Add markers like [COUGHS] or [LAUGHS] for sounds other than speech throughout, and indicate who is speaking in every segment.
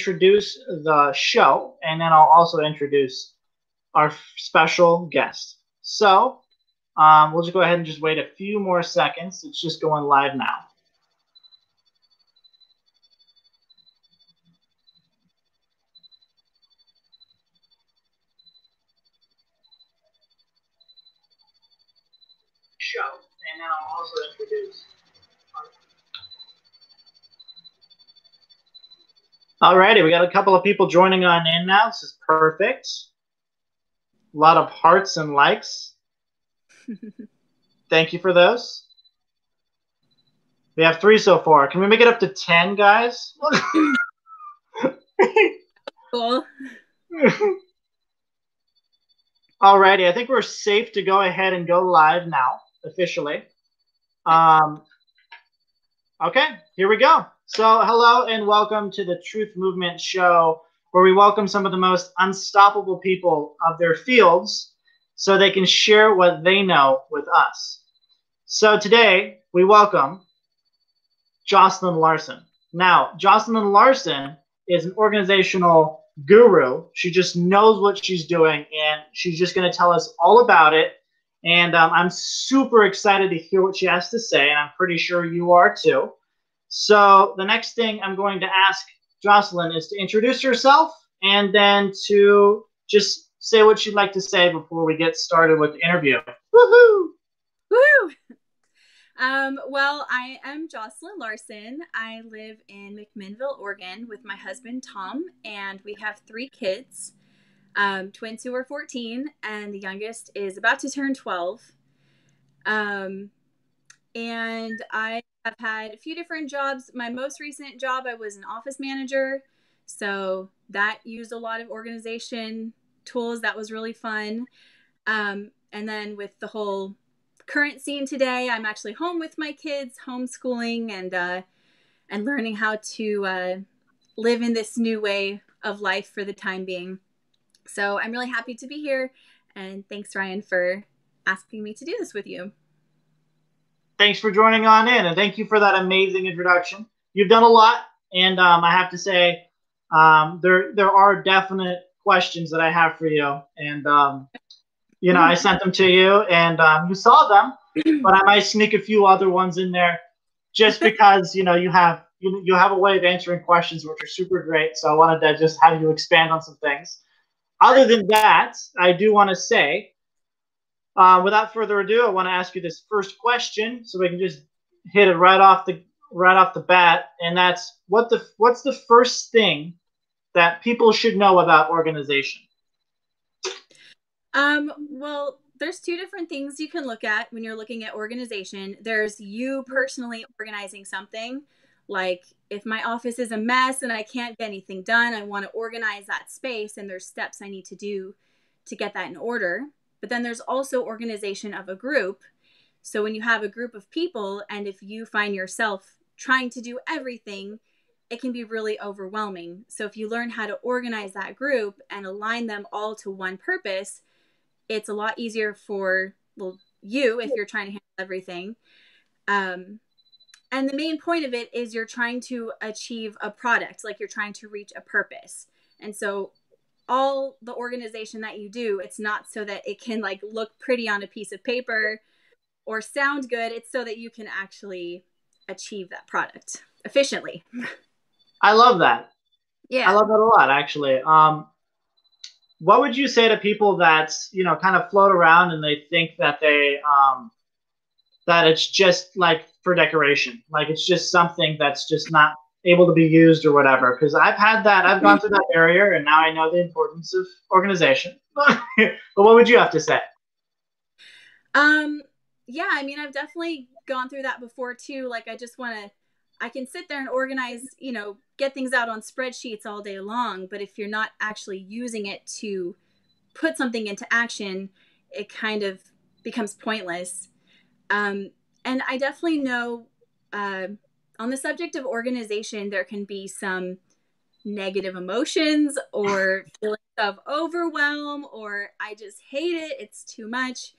Speaker 1: introduce the show, and then I'll also introduce our special guest. So um, we'll just go ahead and just wait a few more seconds. It's just going live now. Show, and then I'll also introduce. Alrighty, we got a couple of people joining on in now. This is perfect. A lot of hearts and likes. [LAUGHS] Thank you for those. We have three so far. Can we make it up to 10, guys? [COUGHS]
Speaker 2: Cool.
Speaker 1: Alrighty, I think we're safe to go ahead and go live now, officially. Um, okay, here we go. So, hello and welcome to the Truth Movement Show, where we welcome some of the most unstoppable people of their fields so they can share what they know with us. So, today we welcome Jocelyn Larsson. Now, Jocelyn Larsson is an organizational guru. She just knows what she's doing, and she's just going to tell us all about it. And um, I'm super excited to hear what she has to say, and I'm pretty sure you are too. So the next thing I'm going to ask Jocelyn is to introduce herself and then to just say what she'd like to say before we get started with the interview. Woohoo!
Speaker 2: Woo! [LAUGHS] Um, well, I am Jocelyn Larsson. I live in McMinnville, Oregon, with my husband Tom, and we have three kids um, twins who are 14, and the youngest is about to turn 12. Um, and I have had a few different jobs. My most recent job, I was an office manager. So that used a lot of organization tools. That was really fun. Um, and then with the whole current scene today, I'm actually home with my kids, homeschooling and uh, and learning how to uh, live in this new way of life for the time being. So I'm really happy to be here, and thanks Ryan for asking me to do this with you
Speaker 1: thanks for joining on in, and thank you for that amazing introduction. You've done a lot, and um, I have to say, um, there there are definite questions that I have for you, and um, you know I sent them to you, and um, you saw them, [CLEARS THROAT] but I might sneak a few other ones in there, just [LAUGHS] because you know you have you, you have a way of answering questions which are super great. So I wanted to just have you expand on some things. Other than that, I do want to say uh, without further ado, I want to ask you this first question, so we can just hit it right off the right off the bat, and that's what the what's the first thing that people should know about organization?
Speaker 2: Um, well, there's two different things you can look at when you're looking at organization. There's you personally organizing something, like if my office is a mess and I can't get anything done, I want to organize that space, and there's steps I need to do to get that in order. But then there's also organization of a group. So when you have a group of people, and if you find yourself trying to do everything, it can be really overwhelming. So if you learn how to organize that group and align them all to one purpose, it's a lot easier for well, you if you're trying to handle everything. Um, and the main point of it is you're trying to achieve a product, like you're trying to reach a purpose. And so all the organization that you do, it's not so that it can like look pretty on a piece of paper or sound good. It's so that you can actually achieve that product efficiently.
Speaker 1: I love that.
Speaker 2: Yeah.
Speaker 1: I love that a lot actually. Um what would you say to people that, you know, kind of float around and they think that they um that it's just like for decoration. Like it's just something that's just not able to be used or whatever. Because I've had that, I've gone through that barrier, and now I know the importance of organization. [LAUGHS] but what would you have to say?
Speaker 2: Um, yeah, I mean, I've definitely gone through that before too. Like, I just want to, I can sit there and organize, you know, get things out on spreadsheets all day long. But if you're not actually using it to put something into action, it kind of becomes pointless. Um, and I definitely know uh, on the subject of organization, there can be some negative emotions or [LAUGHS] feelings of overwhelm or I just hate it, it's too much.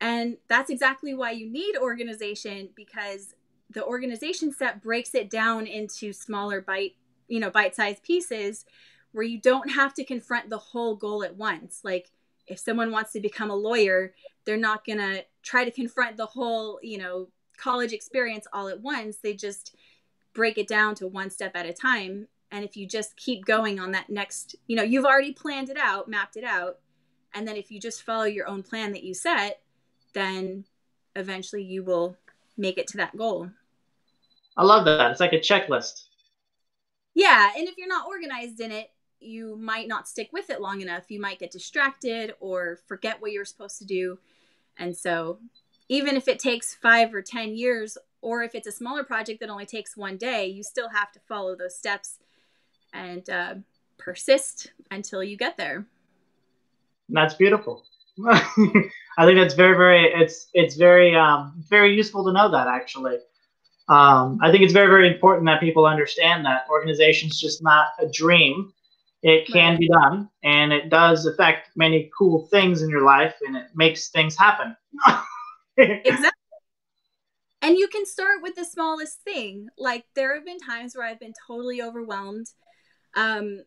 Speaker 2: And that's exactly why you need organization because the organization step breaks it down into smaller bite you know, bite-sized pieces where you don't have to confront the whole goal at once. Like if someone wants to become a lawyer, they're not going to try to confront the whole, you know, college experience all at once. They just break it down to one step at a time. And if you just keep going on that next, you know, you've already planned it out, mapped it out. And then if you just follow your own plan that you set, then eventually you will make it to that goal.
Speaker 1: I love that. It's like a checklist.
Speaker 2: Yeah. And if you're not organized in it, you might not stick with it long enough. You might get distracted or forget what you're supposed to do. And so, even if it takes five or 10 years, or if it's a smaller project that only takes one day, you still have to follow those steps and uh, persist until you get there.
Speaker 1: That's beautiful. [LAUGHS] I think that's very, very, it's, it's very, um, very useful to know that actually. Um, I think it's very, very important that people understand that organization is just not a dream. It can right. be done, and it does affect many cool things in your life, and it makes things happen. [LAUGHS]
Speaker 2: exactly. And you can start with the smallest thing. Like there have been times where I've been totally overwhelmed. Um,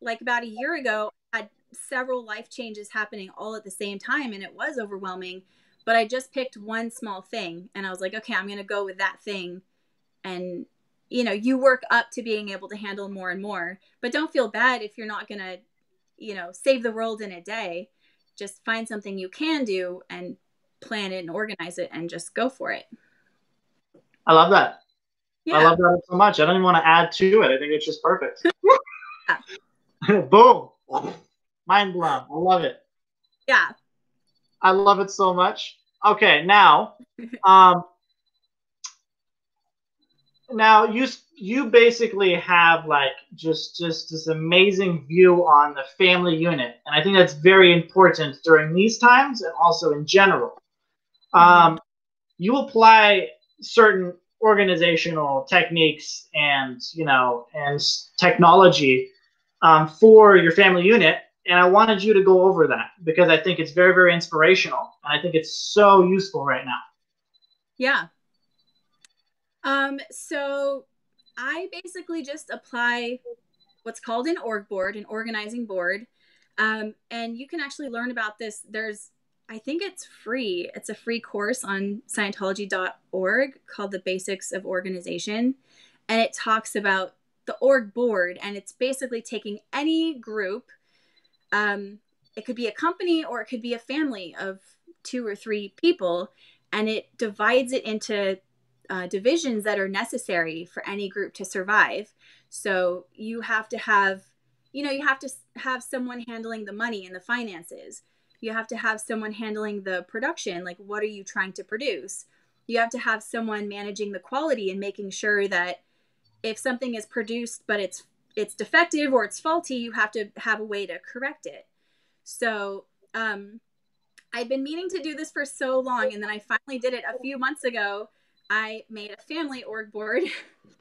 Speaker 2: like about a year ago, I had several life changes happening all at the same time, and it was overwhelming. But I just picked one small thing, and I was like, okay, I'm going to go with that thing, and you know you work up to being able to handle more and more but don't feel bad if you're not going to you know save the world in a day just find something you can do and plan it and organize it and just go for it.
Speaker 1: I love that. Yeah. i love that so much. I don't even want to add to it. I think it's just perfect. [LAUGHS] [LAUGHS] Boom. Mind blown. I love it.
Speaker 2: Yeah.
Speaker 1: I love it so much. Okay now [LAUGHS] um now you you basically have like just just this amazing view on the family unit. And i think that's very important during these times and also in general um, you apply certain organizational techniques and you know and technology um, for your family unit and i wanted you to go over that because i think it's very very inspirational and i think it's so useful right now
Speaker 2: yeah um, so I basically just apply what's called an org board, an organizing board. Um, and you can actually learn about this. There's, I think it's free. It's a free course on Scientology.org called The Basics of Organization. And it talks about the org board. And it's basically taking any group, um, it could be a company or it could be a family of two or three people, and it divides it into uh, divisions that are necessary for any group to survive. So you have to have, you know, you have to have someone handling the money and the finances. You have to have someone handling the production, like what are you trying to produce? You have to have someone managing the quality and making sure that if something is produced but it's it's defective or it's faulty, you have to have a way to correct it. So um, I've been meaning to do this for so long, and then I finally did it a few months ago I made a family org board.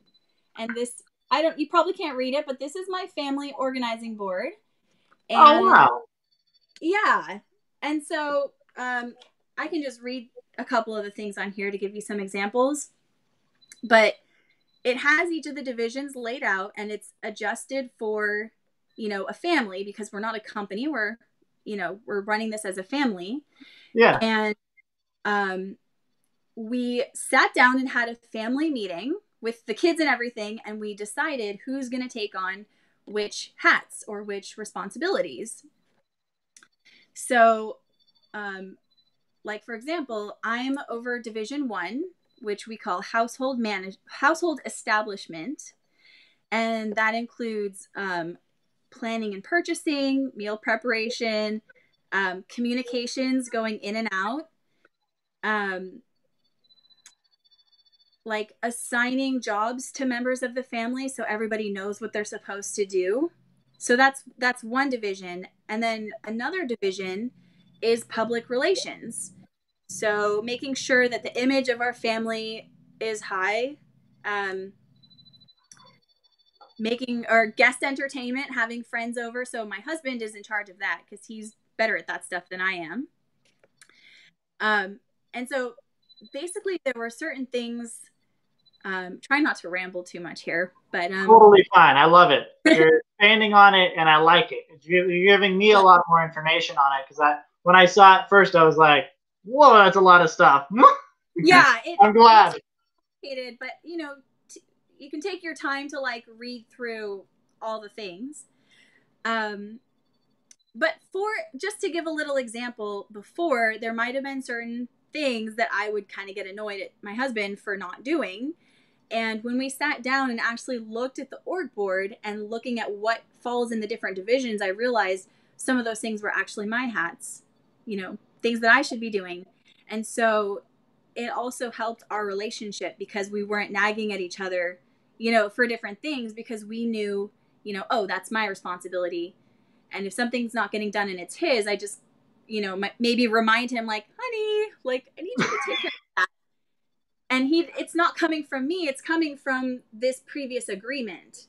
Speaker 2: [LAUGHS] and this, I don't, you probably can't read it, but this is my family organizing board.
Speaker 1: Oh, and, oh, wow.
Speaker 2: Yeah. And so um, I can just read a couple of the things on here to give you some examples. But it has each of the divisions laid out and it's adjusted for, you know, a family because we're not a company. We're, you know, we're running this as a family.
Speaker 1: Yeah.
Speaker 2: And um, we sat down and had a family meeting with the kids and everything, and we decided who's going to take on which hats or which responsibilities. So, um, like for example, I'm over Division One, which we call household manage household establishment, and that includes um, planning and purchasing, meal preparation, um, communications going in and out, um, like assigning jobs to members of the family so everybody knows what they're supposed to do. So that's that's one division and then another division is public relations. So making sure that the image of our family is high um, making or guest entertainment, having friends over. So my husband is in charge of that because he's better at that stuff than I am. Um, and so basically, there were certain things um, try not to ramble too much here, but um,
Speaker 1: totally fine. I love it. [LAUGHS] You're expanding on it, and I like it. You're giving me a lot more information on it because I, when I saw it first, I was like, "Whoa, that's a lot of stuff." [LAUGHS]
Speaker 2: yeah, it,
Speaker 1: I'm glad.
Speaker 2: But you know, t- you can take your time to like read through all the things. Um, but for just to give a little example, before there might have been certain things that I would kind of get annoyed at my husband for not doing. And when we sat down and actually looked at the org board and looking at what falls in the different divisions, I realized some of those things were actually my hats, you know, things that I should be doing. And so it also helped our relationship because we weren't nagging at each other, you know, for different things because we knew, you know, oh, that's my responsibility. And if something's not getting done and it's his, I just, you know, maybe remind him, like, honey, like, I need you to take [LAUGHS] care. And he, it's not coming from me, it's coming from this previous agreement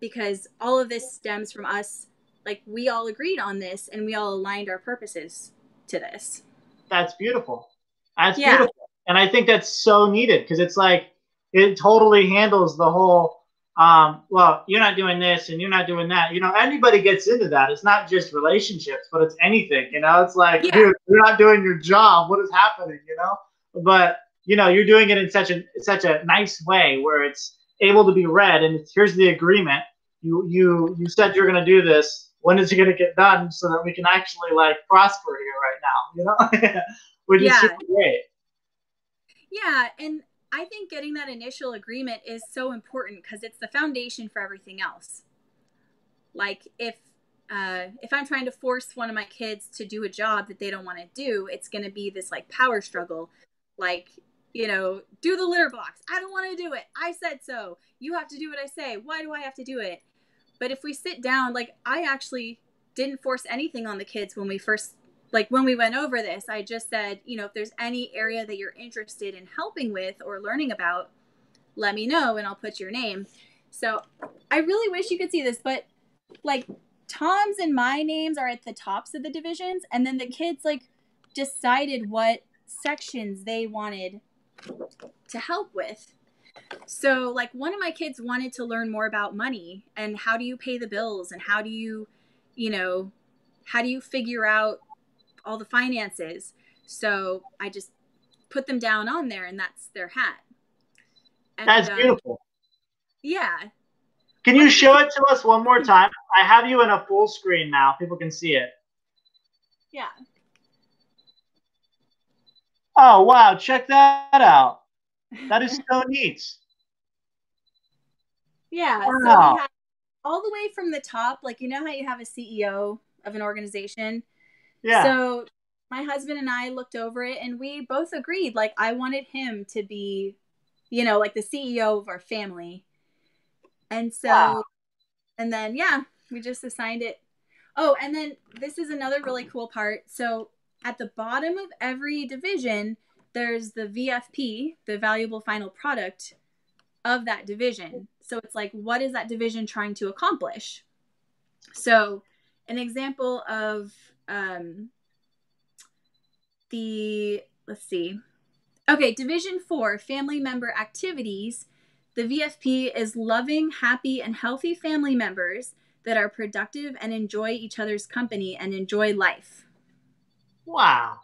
Speaker 2: because all of this stems from us. Like, we all agreed on this and we all aligned our purposes to this.
Speaker 1: That's beautiful. That's yeah. beautiful. And I think that's so needed because it's like, it totally handles the whole um, well, you're not doing this and you're not doing that. You know, anybody gets into that. It's not just relationships, but it's anything. You know, it's like, yeah. dude, you're not doing your job. What is happening? You know, but you know, you're doing it in such a such a nice way where it's able to be read. And here's the agreement. You you you said you're going to do this. When is it going to get done so that we can actually like prosper here right now? You know, [LAUGHS] which yeah. is great.
Speaker 2: Yeah, and I think getting that initial agreement is so important because it's the foundation for everything else. Like if uh, if I'm trying to force one of my kids to do a job that they don't want to do, it's going to be this like power struggle. Like, you know, do the litter box. I don't want to do it. I said so. You have to do what I say. Why do I have to do it? But if we sit down, like I actually didn't force anything on the kids when we first like when we went over this, I just said, you know, if there's any area that you're interested in helping with or learning about, let me know and I'll put your name. So I really wish you could see this, but like Tom's and my names are at the tops of the divisions, and then the kids like decided what sections they wanted to help with. So, like, one of my kids wanted to learn more about money and how do you pay the bills and how do you, you know, how do you figure out all the finances. So I just put them down on there, and that's their hat.
Speaker 1: And, that's um, beautiful.
Speaker 2: Yeah.
Speaker 1: Can you show it to us one more time? I have you in a full screen now. People can see it.
Speaker 2: Yeah.
Speaker 1: Oh, wow. Check that out. That is so [LAUGHS] neat.
Speaker 2: Yeah. Wow. So all the way from the top, like, you know how you have a CEO of an organization? Yeah. So my husband and I looked over it and we both agreed like I wanted him to be, you know, like the CEO of our family. And so wow. and then yeah, we just assigned it. Oh, and then this is another really cool part. So at the bottom of every division, there's the VFP, the valuable final product of that division. So it's like, what is that division trying to accomplish? So, an example of um, the let's see. Okay, Division 4, family member activities. The VFP is loving, happy, and healthy family members that are productive and enjoy each other's company and enjoy life.
Speaker 1: Wow.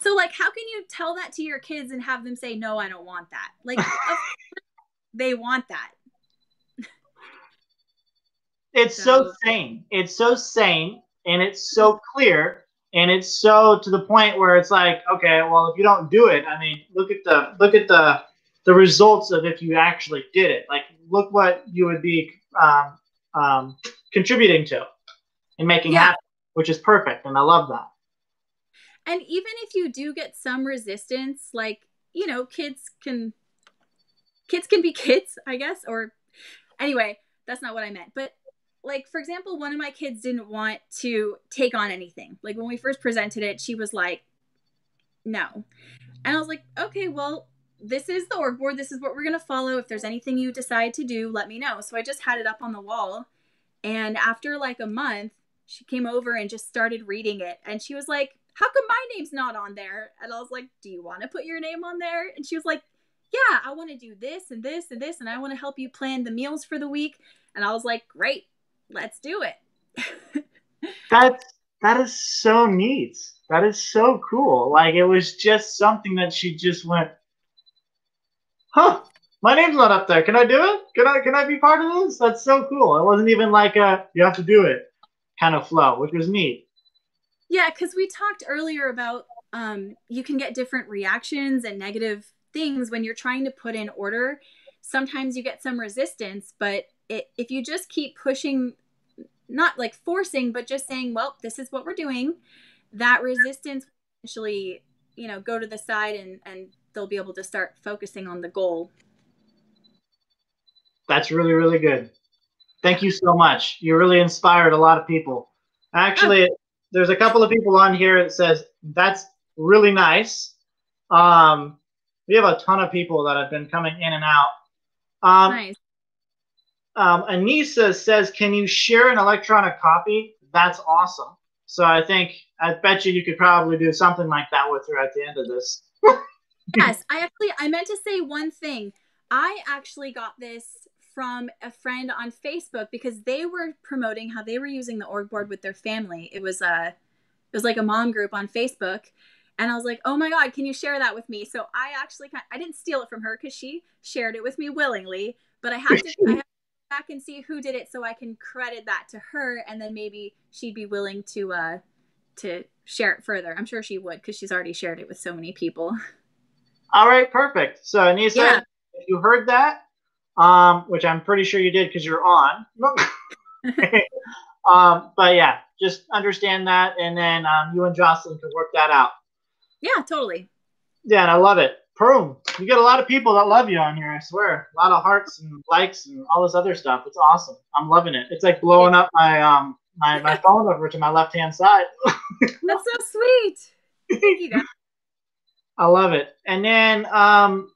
Speaker 2: So, like, how can you tell that to your kids and have them say, no, I don't want that? Like, [LAUGHS] they want that.
Speaker 1: It's so. so sane. It's so sane and it's so clear and it's so to the point where it's like okay well if you don't do it i mean look at the look at the the results of if you actually did it like look what you would be um, um, contributing to and making yeah. happen which is perfect and i love that
Speaker 2: and even if you do get some resistance like you know kids can kids can be [LAUGHS] kids i guess or anyway that's not what i meant. But like for example one of my kids didn't want to take on anything. Like when we first presented it she was like no. And i was like okay well this is the org board. This is what we're going to follow. If there's anything you decide to do let me know. So i just had it up on the wall. And after like a month she came over and just started reading it. And she was like how come my name's not on there and i was like do you want to put your name on there and she was like yeah, I want to do this and this and this, and I want to help you plan the meals for the week. And I was like, great, let's do it. [LAUGHS]
Speaker 1: That's that is so neat. That is so cool. Like it was just something that she just went, huh? My name's not up there. Can I do it? Can I can I be part of this? That's so cool. It wasn't even like a you have to do it kind of flow, which was neat.
Speaker 2: Yeah, because we talked earlier about um, you can get different reactions and negative things when you're trying to put in order. Sometimes you get some resistance, but it, if you just keep pushing not like forcing, but just saying, well, this is what we're doing, that resistance will eventually, you know, go to the side and, and they'll be able to start focusing on the goal.
Speaker 1: That's really, really good. Thank you so much. You really inspired a lot of people. Actually, oh. There's a couple of people on here that says that's really nice. Um, we have a ton of people that have been coming in and out. Um, nice. Um, Anissa says, "Can you share an electronic copy?" That's awesome. So I think I bet you you could probably do something like that with her at the end of this. [LAUGHS]
Speaker 2: yes, I actually I meant to say one thing. I actually got this from a friend on Facebook because they were promoting how they were using the org board with their family. It was a it was like a mom group on Facebook. And I was like, "Oh my god, can you share that with me?" So I actually I didn't steal it from her cuz she shared it with me willingly, but I have to I have back and see who did it so I can credit that to her and then maybe she'd be willing to uh to share it further. I'm sure she would because she's already shared it with so many people.
Speaker 1: All right, perfect. So Anissa, yeah. you heard that, um, which I'm pretty sure you did because you're on. [LAUGHS] um, but yeah, just understand that, and then um, you and Jocelyn can work that out.
Speaker 2: Yeah, totally.
Speaker 1: Yeah, and I love it. Boom. You get a lot of people that love you on here, I swear. A lot of hearts and likes and all this other stuff. It's awesome. I'm loving it. It's like blowing up my um my, my [LAUGHS] phone over to my left hand side. [LAUGHS]
Speaker 2: That's so sweet. Thank you guys.
Speaker 1: I love it. And then um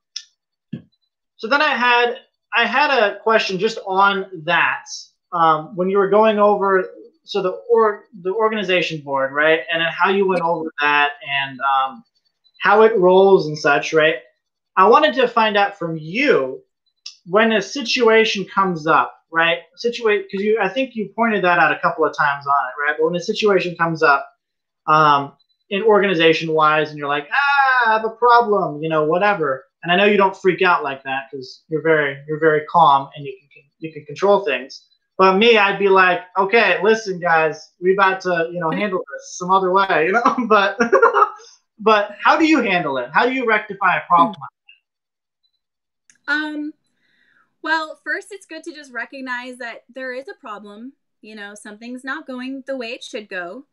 Speaker 1: so then I had I had a question just on that. Um, when you were going over so the or the organization board, right? And how you went over that and um how it rolls and such, right? I wanted to find out from you when a situation comes up, right? Situate because you, I think you pointed that out a couple of times on it, right? But when a situation comes up, um, in organization wise, and you're like, ah, I have a problem, you know, whatever. And I know you don't freak out like that because you're very, you're very calm and you can, you can control things. But me, I'd be like, okay, listen, guys, we about to, you know, handle this some other way, [LAUGHS] you know. but [LAUGHS] but how do you handle it? How do you rectify a problem?
Speaker 2: Um, well, first, it's good to just recognize that there is a problem. You know, something's not going the way it should go.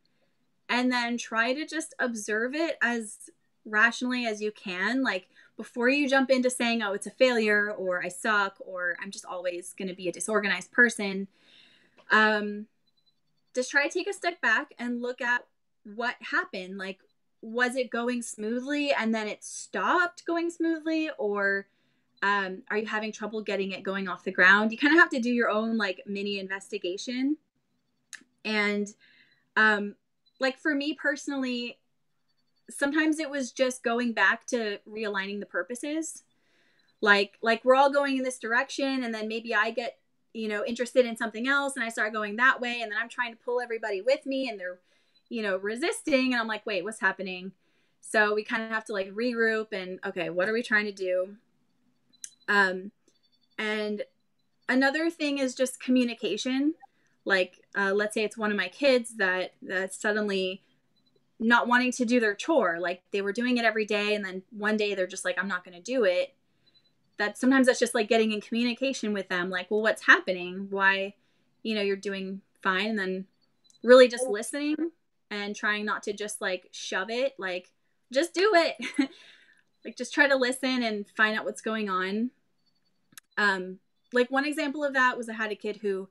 Speaker 2: And then try to just observe it as rationally as you can. Like, before you jump into saying, oh, it's a failure, or I suck, or I'm just always going to be a disorganized person, um, just try to take a step back and look at what happened. Like, was it going smoothly and then it stopped going smoothly? Or um, are you having trouble getting it going off the ground? You kind of have to do your own like mini investigation. And um, like for me personally sometimes it was just going back to realigning the purposes like like we're all going in this direction and then maybe i get you know interested in something else and i start going that way and then i'm trying to pull everybody with me and they're you know, resisting. And I'm like, wait, what's happening? So we kind of have to like regroup and okay, what are we trying to do? Um, and another thing is just communication. Like, uh, let's say it's one of my kids that that suddenly not wanting to do their chore. Like they were doing it every day, and then one day they're just like, I'm not going to do it. That sometimes that's just like getting in communication with them. Like, well, what's happening? Why, you know, you're doing fine, and then really just listening and trying not to just like shove it, like just do it. [LAUGHS] like just try to listen and find out what's going on. Um like one example of that was I had a kid who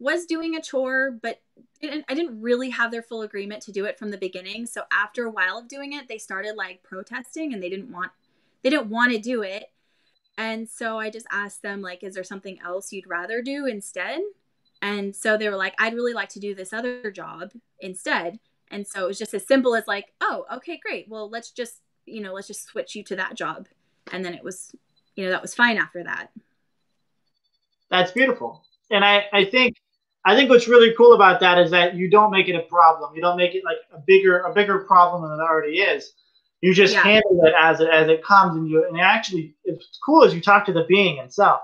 Speaker 2: was doing a chore but didn't, I didn't really have their full agreement to do it from the beginning. So after a while of doing it, they started like protesting and they didn't want they didn't want to do it. And so I just asked them like is there something else you'd rather do instead? And so they were like I'd really like to do this other job instead. And so it was just as simple as like, oh, okay, great. Well, let's just, you know, let's just switch you to that job. And then it was you know, that was fine after that.
Speaker 1: That's beautiful. And I, I think I think what's really cool about that is that you don't make it a problem. You don't make it like a bigger a bigger problem than it already is. You just yeah. handle it as it as it comes, and you and actually it's cool as you talk to the being itself,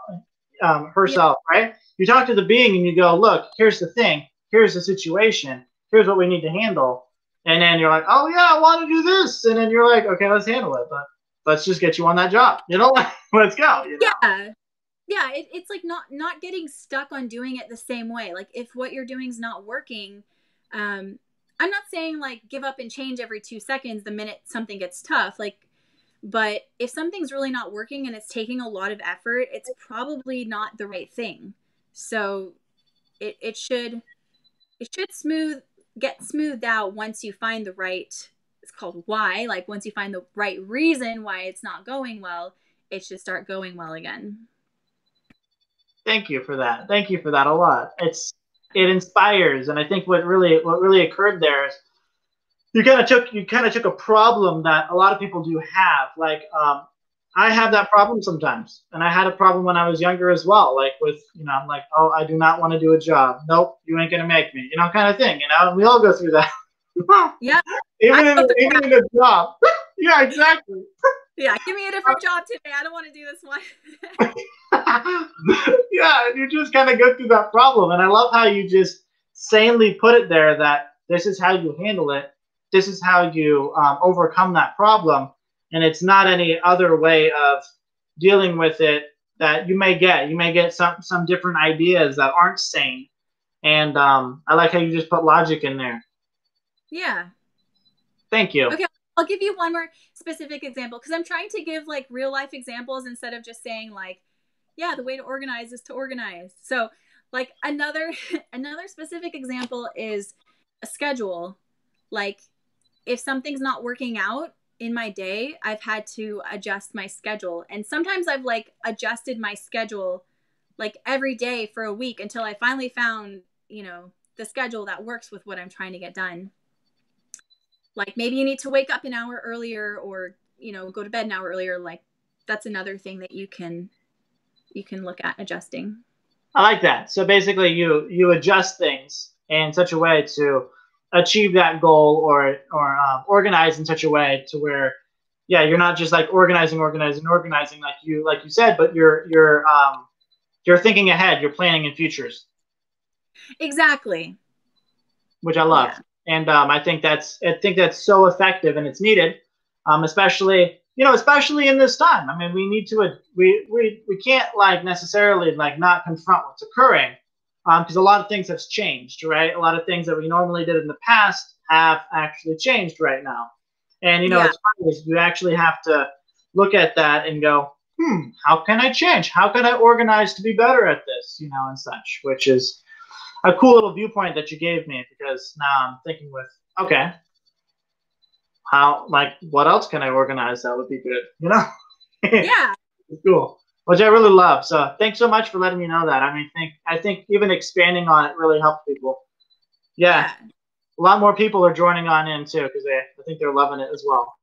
Speaker 1: um, herself, yeah. right? You talk to the being and you go, look, here's the thing, here's the situation, here's what we need to handle, and then you're like, oh yeah, I want to do this, and then you're like, okay, let's handle it, but let's just get you on that job, you know, [LAUGHS] let's go. You
Speaker 2: know? Yeah, yeah it, it's like not not getting stuck on doing it the same way. Like if what you're doing is not working um i'm not saying like give up and change every two seconds the minute something gets tough like but if something's really not working and it's taking a lot of effort it's probably not the right thing. So it, it should it should smooth get smoothed out once you find the right it's called why like once you find the right reason why it's not going well it should start going well again
Speaker 1: Thank you for that. Thank you for that a lot. It's it inspires, and I think what really what really occurred there is you kind of took you kind of took a problem that a lot of people do have. Like um, I have that problem sometimes, and I had a problem when I was younger as well. Like with you know, I'm like, oh, I do not want to do a job. Nope, you ain't gonna make me. You know, kind of thing. You know, we all go through that. [LAUGHS]
Speaker 2: yeah. [LAUGHS]
Speaker 1: even in, even in a job. [LAUGHS] yeah, exactly.
Speaker 2: Yeah, give me a different job today. I don't want to do this one. [LAUGHS]
Speaker 1: yeah, you just kind of go through that problem. And I love how you just sanely put it there that this is how you handle it. This is how you um, overcome that problem. And it's not any other way of dealing with it that you may get. You may get some, some different ideas that aren't sane. And um, I like how you just put logic in there.
Speaker 2: Yeah.
Speaker 1: Thank you.
Speaker 2: Okay. I'll give you one more specific example because I'm trying to give like real life examples instead of just saying like, yeah, the way to organize is to organize. So, like another [LAUGHS] another specific example is a schedule. Like if something's not working out in my day, I've had to adjust my schedule. And sometimes I've like adjusted my schedule like every day for a week until I finally found, you know, the schedule that works with what I'm trying to get done like maybe you need to wake up an hour earlier or you know go to bed an hour earlier like that's another thing that you can you can look at adjusting.
Speaker 1: I like that. So basically you you adjust things in such a way to achieve that goal or or um, organize in such a way to where yeah you're not just like organizing organizing organizing like you like you said but you're you're um you're thinking ahead you're planning in futures.
Speaker 2: Exactly.
Speaker 1: Which i love. Yeah and um, I think that's I think that's so effective and it's needed, um, especially you know especially in this time. I mean, we need to we we we can't like necessarily like not confront what's occurring because um, a lot of things have changed, right? A lot of things that we normally did in the past have actually changed right now, and you know yeah. it's funny is you actually have to look at that and go, hmm, how can I change? How can I organize to be better at this? You know, and such, which is a cool little viewpoint that you gave me because now I'm thinking with okay, how like what else can I organize that would be good? You know? [LAUGHS]
Speaker 2: Yeah.
Speaker 1: cool. Which I really love. So thanks so much for letting me know that. I mean, think I think even expanding on it really helps people. Yeah. yeah. A lot more people are joining on in too because they I think they're loving it as well.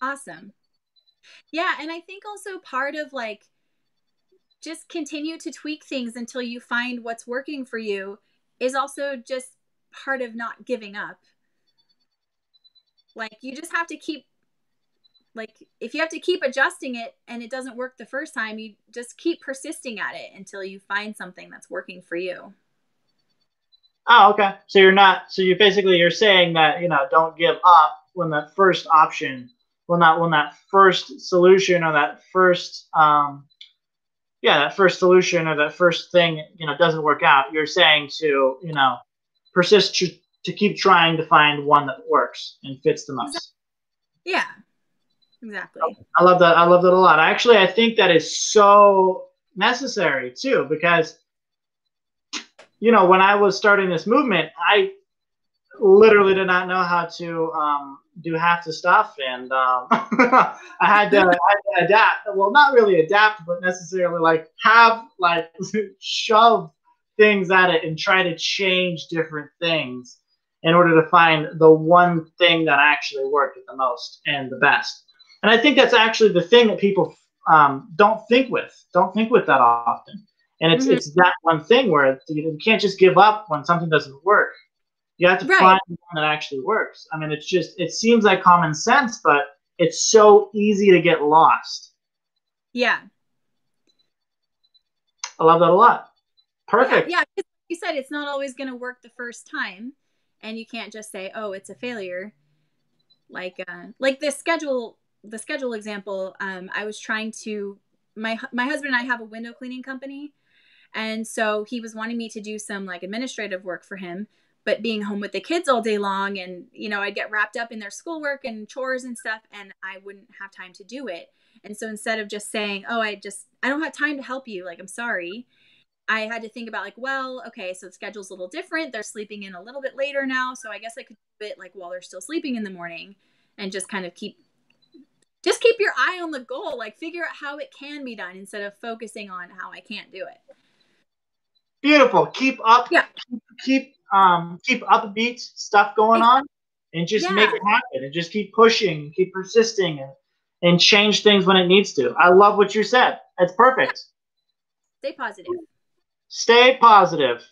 Speaker 2: Awesome. Yeah, and I think also part of like just continue to tweak things until you find what's working for you is also just part of not giving up. Like you just have to keep like if you have to keep adjusting it and it doesn't work the first time, you just keep persisting at it until you find something that's working for you.
Speaker 1: Oh, okay. So you're not so you basically you're saying that, you know, don't give up when that first option when that when that first solution or that first um yeah, that first solution or that first thing, you know, doesn't work out, you're saying to, you know, persist to, to keep trying to find one that works and fits the most.
Speaker 2: Yeah, exactly.
Speaker 1: I love that. I love that a lot. Actually, I think that is so necessary too, because, you know, when I was starting this movement, I literally did not know how to um, do half the stuff, and um, [LAUGHS] I, had to, I, had to, adapt. Well, not really adapt, but necessarily like have like [LAUGHS] shove things at it and try to change different things in order to find the one thing that actually worked the most and the best. And I think that's actually the thing that people um, don't think with, don't think with that often. And it's mm-hmm. it's that one thing where you can't just give up when something doesn't work. You have to right. find one that actually works. I mean, it's just it seems like common sense, but it's so easy to get lost.
Speaker 2: Yeah.
Speaker 1: I love that a lot. Perfect.
Speaker 2: Yeah, yeah. you said it's not always going to work the first time, and you can't just say, "Oh, it's a failure." Like, uh, like the schedule, the schedule example. Um, I was trying to my my husband and I have a window cleaning company, and so he was wanting me to do some like administrative work for him but being home with the kids all day long and you know i'd get wrapped up in their schoolwork and chores and stuff and i wouldn't have time to do it. And so instead of just saying oh i just i don't have time to help you like i'm sorry i had to think about like well okay so the schedule's a little different. They're sleeping in a little bit later now so i guess i could do it like while they're still sleeping in the morning and just kind of keep just keep your eye on the goal like figure out how it can be done instead of focusing on how i can't do it.
Speaker 1: Beautiful. Keep up. Yeah. keep, keep um, keep upbeat stuff going on and just yeah. make it happen and just keep pushing, keep persisting and, and change things when it needs to. I love what you said. That's perfect. [LAUGHS]
Speaker 2: Stay positive.
Speaker 1: Stay positive.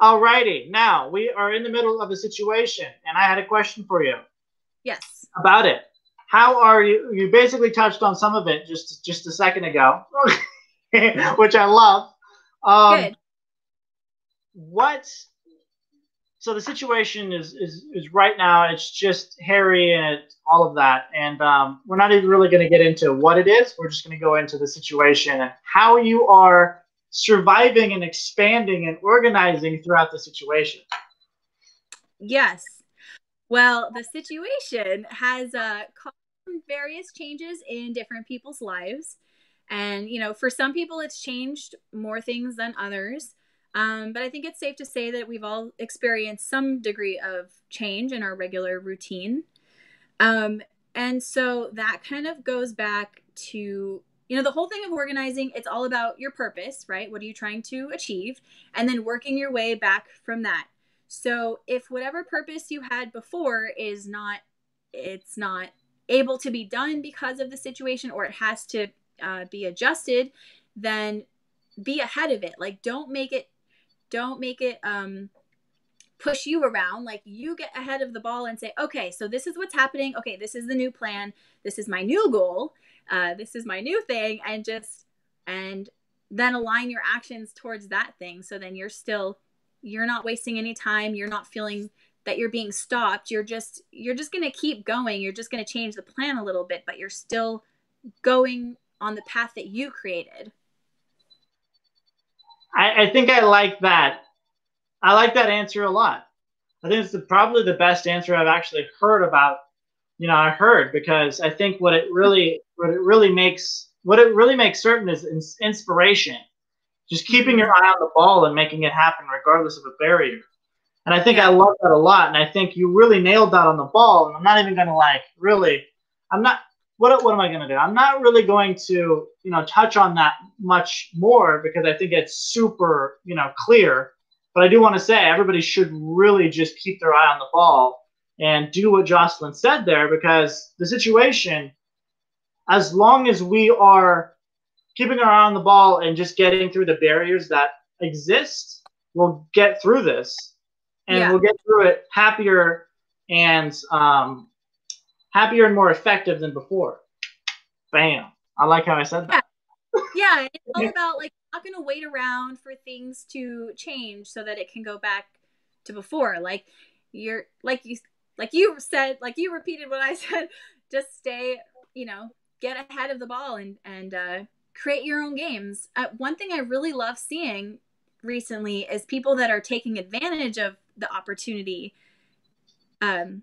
Speaker 1: Alrighty, now we are in the middle of a situation, and I had a question for you.
Speaker 2: Yes.
Speaker 1: About it. How are you? You basically touched on some of it just just a second ago, [LAUGHS] which I love. Um, Good what so the situation is is is right now it's just Harry and all of that, and um, we're not even really going to get into what it is. We're just going to go into the situation and how you are surviving and expanding and organizing throughout the situation.
Speaker 2: Yes. Well, the situation has uh, caused various changes in different people's lives. And, you know, for some people, it's changed more things than others. Um, but I think it's safe to say that we've all experienced some degree of change in our regular routine. Um, and so that kind of goes back to, you know, the whole thing of organizing, it's all about your purpose, right? What are you trying to achieve? And then working your way back from that. So if whatever purpose you had before is not, it's not able to be done because of the situation or it has to uh, be adjusted, then be ahead of it. Like, don't make it don't make it um push you around. Like you get ahead of the ball and say okay so this is what's happening. Okay this is the new plan. This is my new goal. Uh, this is my new thing. And just and then align your actions towards that thing. So then you're still you're not wasting any time. You're not feeling that you're being stopped. You're just you're just going to keep going. You're just going to change the plan a little bit but you're still going on the path that you created
Speaker 1: I, I think I like that. I like that answer a lot. I think it's the, probably the best answer I've actually heard about. You know, I heard because I think what it really, what it really makes, what it really makes certain is inspiration. Just keeping your eye on the ball and making it happen regardless of a barrier. And I think I love that a lot. And I think you really nailed that on the ball. And I'm not even going to like really, I'm not, what, what am I going to do? I'm not really going to, you know, touch on that much more because I think it's super, you know, clear. But I do want to say everybody should really just keep their eye on the ball and do what Jocelyn said there because the situation, as long as we are keeping our eye on the ball and just getting through the barriers that exist, we'll get through this and yeah. we'll get through it happier and um, happier and more effective than before. Bam. I like how I said that.
Speaker 2: Yeah, yeah it's all about like not gonna wait around for things to change so that it can go back to before. Like you're like you like you said, like you repeated what I [LAUGHS] said, just stay, you know, get ahead of the ball and and uh, create your own games. Uh, one thing I really love seeing recently is people that are taking advantage of the opportunity um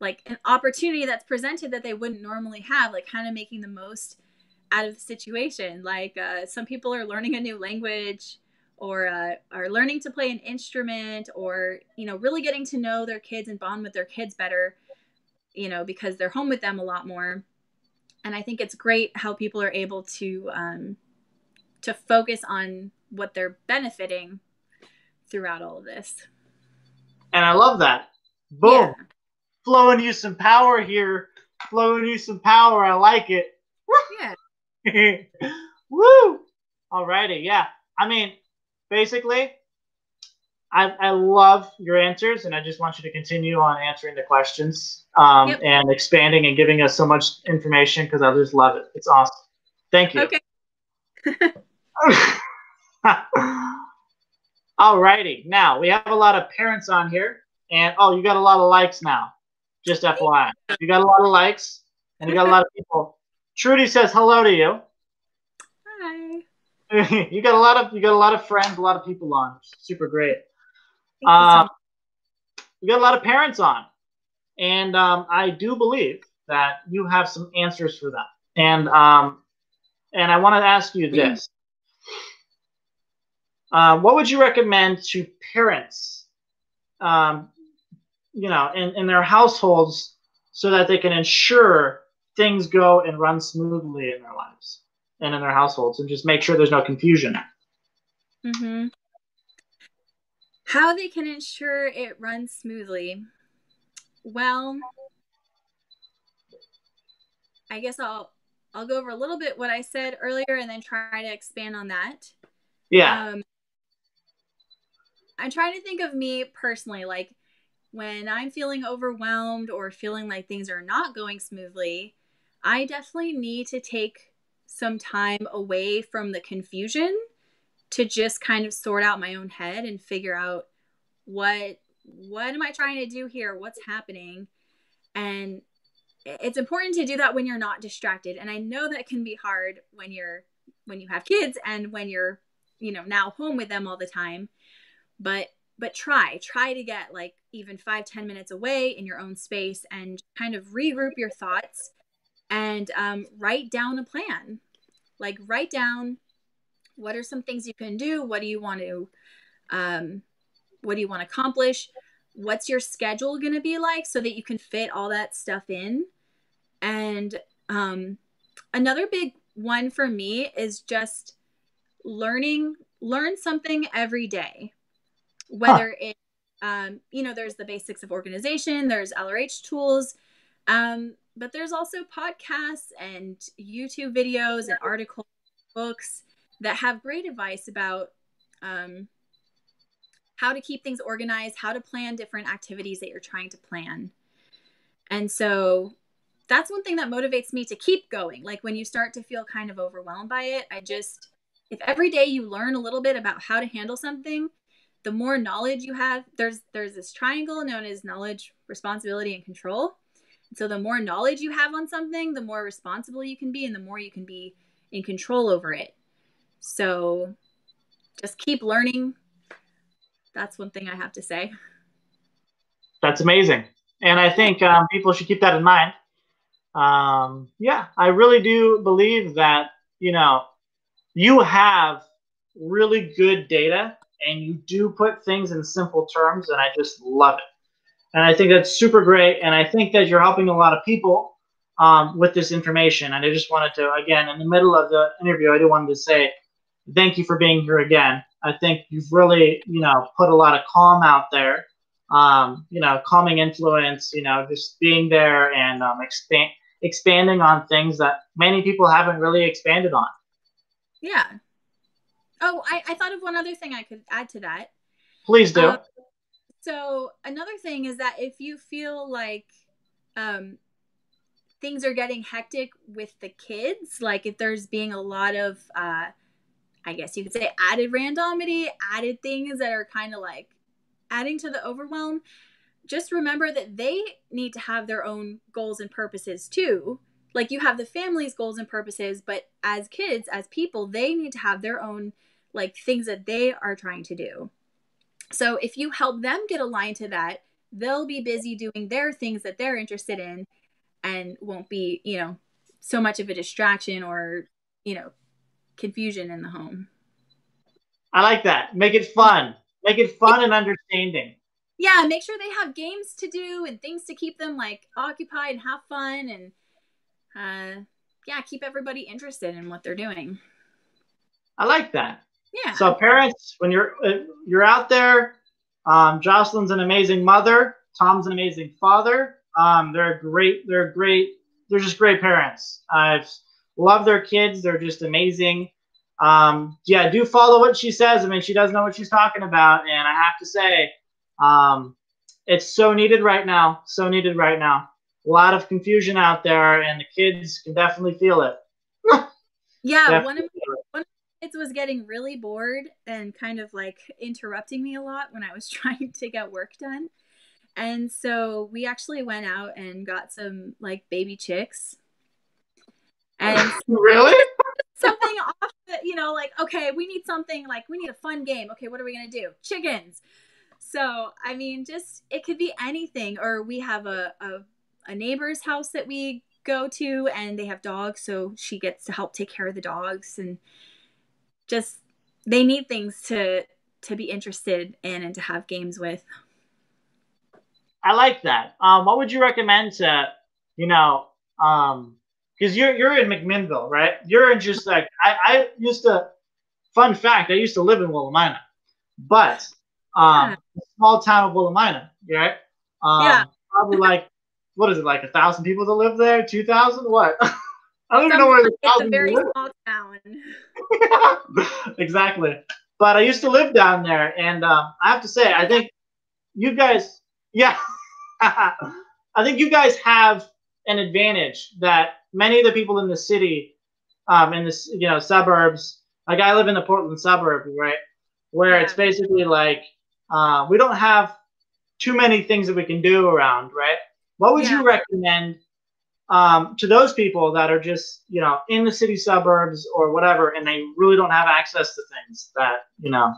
Speaker 2: like an opportunity that's presented that they wouldn't normally have like kind of making the most out of the situation. Like uh, some people are learning a new language or uh, are learning to play an instrument or you know really getting to know their kids and bond with their kids better you know because they're home with them a lot more. And i think it's great how people are able to um, to focus on what they're benefiting throughout all of this.
Speaker 1: And i love that. Boom. Yeah flowing you some power here, flowing you some power. I like it. [LAUGHS] Woo! Alrighty, yeah. I mean, basically, I, I love your answers, and I just want you to continue on answering the questions um, yep. and expanding and giving us so much information because I just love it. It's awesome. Thank you.
Speaker 2: Okay. [LAUGHS]
Speaker 1: Alrighty, now we have a lot of parents on here, and oh, you got a lot of likes now. Just FYI, you got a lot of likes, and you got a lot of people. Trudy says hello to you.
Speaker 2: Hi. [LAUGHS]
Speaker 1: you got a lot of you got a lot of friends, a lot of people on. Super great. Um, we got a lot of parents on, and um, I do believe that you have some answers for them. And um, and I want to ask you this: uh, What would you recommend to parents, um, you know, in, in their households, so that they can ensure things go and run smoothly in their lives and in their households, and just make sure there's no confusion?
Speaker 2: Mm-hmm. How they can ensure it runs smoothly. Well, I guess I'll I'll go over a little bit what I said earlier and then try to expand on that.
Speaker 1: Yeah.
Speaker 2: Um, I'm trying to think of me personally, like when I'm feeling overwhelmed or feeling like things are not going smoothly, I definitely need to take some time away from the confusion to just kind of sort out my own head and figure out what what am I trying to do here? What's happening? And it's important to do that when you're not distracted. And I know that can be hard when you're when you have kids and when you're, you know, now home with them all the time. But but try try to get like even five ten minutes away in your own space and kind of regroup your thoughts and um, write down a plan. Like write down what are some things you can do? What do you want to um, what do you want to accomplish? What's your schedule going to be like so that you can fit all that stuff in? And um, another big one for me is just learning learn something every day whether huh. it um, you know there's the basics of organization there's lrh tools um, but there's also podcasts and youtube videos and articles books that have great advice about um, how to keep things organized, how to plan different activities that you're trying to plan. And so that's one thing that motivates me to keep going. Like when you start to feel kind of overwhelmed by it, I just, if every day you learn a little bit about how to handle something, the more knowledge you have, there's there's this triangle known as knowledge, responsibility, and control. so the more knowledge you have on something, the more responsible you can be, and the more you can be in control over it. So just keep learning. That's one thing I have to say.
Speaker 1: That's amazing. And I think um, people should keep that in mind. Um, yeah, I really do believe that, you know, you have really good data and you do put things in simple terms, and I just love it. And I think that's super great. And I think that you're helping a lot of people um, with this information. And I just wanted to, again, in the middle of the interview, I do wanted to say thank you for being here again. I think you've really, you know, put a lot of calm out there. Um, you know, calming influence. You know, just being there and um, expand expanding on things that many people haven't really expanded on.
Speaker 2: Yeah. Oh, I, I thought of one other thing I could add to that.
Speaker 1: Please do. Uh,
Speaker 2: so another thing is that if you feel like um, things are getting hectic with the kids, like if there's being a lot of uh, I guess you could say added randomity, added things that are kind of like adding to the overwhelm. Just remember that they need to have their own goals and purposes too. Like you have the family's goals and purposes, but as kids, as people, they need to have their own like things that they are trying to do. So if you help them get aligned to that, they'll be busy doing their things that they're interested in and won't be, you know, so much of a distraction or, you know, confusion in the home.
Speaker 1: I like that. Make it fun. Make it fun and understanding.
Speaker 2: Yeah, make sure they have games to do and things to keep them like occupied and have fun and uh yeah, keep everybody interested in what they're doing.
Speaker 1: I like that.
Speaker 2: Yeah.
Speaker 1: So parents, when you're uh, you're out there, um, Jocelyn's an amazing mother. Tom's an amazing father. Um, they're great. They're great. They're just great parents. I've love their kids. They're just amazing. Um, yeah, do follow what she says. I mean, she does know what she's talking about, and I have to say, um, it's so needed right now. So needed right now. A lot of confusion out there, and the kids can definitely feel it. [LAUGHS]
Speaker 2: yeah, definitely one of one of the kids was getting really bored and kind of like interrupting me a lot when I was [LAUGHS] trying to get work done. And so we actually went out and got some like baby chicks.
Speaker 1: And [LAUGHS] really?
Speaker 2: something off the, you know, like, okay, we need something like we need a fun game. Okay, what are we gonna do? Chickens. So I mean, just it could be anything. Or we have a, a, a neighbor's house that we go to and they have dogs, so she gets to help take care of the dogs and just they need things to to be interested in and to have games with.
Speaker 1: I like that. Um, what would you recommend to, you know, um, because you're you're in McMinnville, right? You're in just like I, I used to. Fun fact: I used to live in Willamina, but um, yeah. small town of Willamina, right? Um, yeah. Probably like what is it like a thousand people that live there? Two thousand? What? [LAUGHS] I don't even know where the thousand.
Speaker 2: It's a very live. small town. [LAUGHS]
Speaker 1: exactly. But I used to live down there, and um, I have to say, I think you guys, yeah, [LAUGHS] I think you guys have an advantage that many of the people in the city, um, in the you know suburbs, like I live in the Portland suburb, right, where yeah. it's basically like uh, we don't have too many things that we can do around, right? What would yeah. you recommend um, to those people that are just you know in the city suburbs or whatever, and they really don't have access to things that you know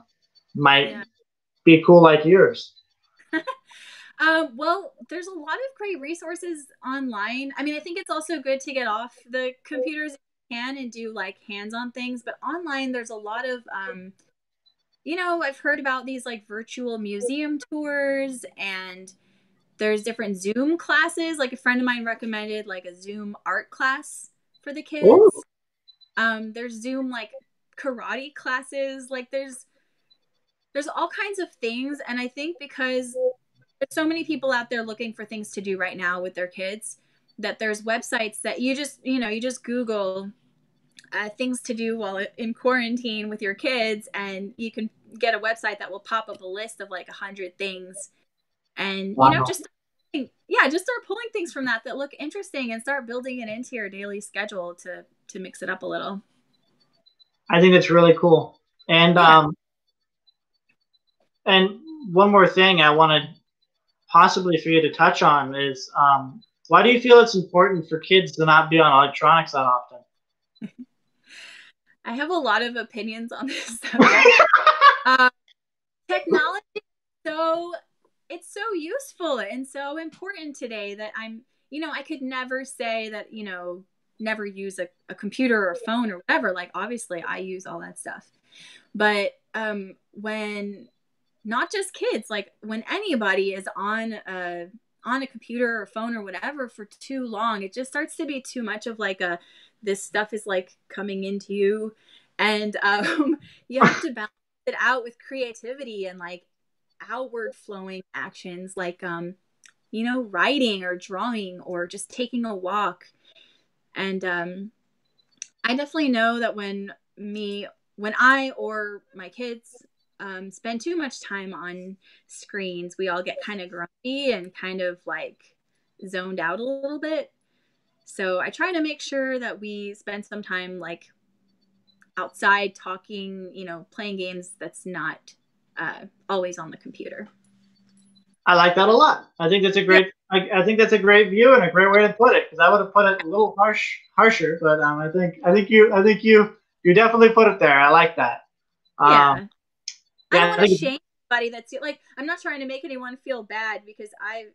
Speaker 1: might yeah. be cool like yours? [LAUGHS]
Speaker 2: Um, well, there's a lot of great resources online. I mean, I think it's also good to get off the computers can and do like hands-on things, but online there's a lot of um, you know, I've heard about these like virtual museum tours and there's different Zoom classes. Like a friend of mine recommended like a Zoom art class for the kids. Ooh. Um, there's Zoom like karate classes. Like there's there's all kinds of things and I think because there's so many people out there looking for things to do right now with their kids that there's websites that you just you know you just google uh, things to do while in quarantine with your kids and you can get a website that will pop up a list of like a hundred things and wow. you know just yeah just start pulling things from that that look interesting and start building it into your daily schedule to to mix it up a little
Speaker 1: i think it's really cool and yeah. um and one more thing i wanted possibly for you to touch on is um, why do you feel it's important for kids to not be on electronics that often?
Speaker 2: I have a lot of opinions on this [LAUGHS] subject. uh, technology so it's so useful and so important today that I'm, you know, I could never say that, you know, never use a, a computer or a phone or whatever. Like obviously I use all that stuff. But um when not just kids like when anybody is on a on a computer or phone or whatever for too long it just starts to be too much of like a this stuff is like coming into you and um [LAUGHS] you have to balance it out with creativity and like outward flowing actions like um you know writing or drawing or just taking a walk and um i definitely know that when me when i or my kids um, spend too much time on screens, we all get kind of grumpy and kind of like zoned out a little bit. So I try to make sure that we spend some time like outside talking, you know, playing games that's not uh, always on the computer.
Speaker 1: I like that a lot. I think that's a great. Yeah. I, I, think that's a great view and a great way to put it. Because I would have put it a little harsh, harsher, but um, I think I think you I think you you definitely put it there. I like that. Um,
Speaker 2: yeah. I don't want to shame anybody that's like I'm not trying to make anyone feel bad because I,